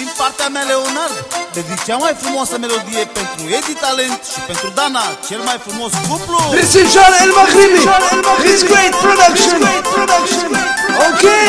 Din partea mea, Leonard, dedic cea mai frumoasă melodie pentru Edi Talent și pentru Dana, cel mai frumos cuplu. This is John El Maghribi, his great production. His great production. Okay.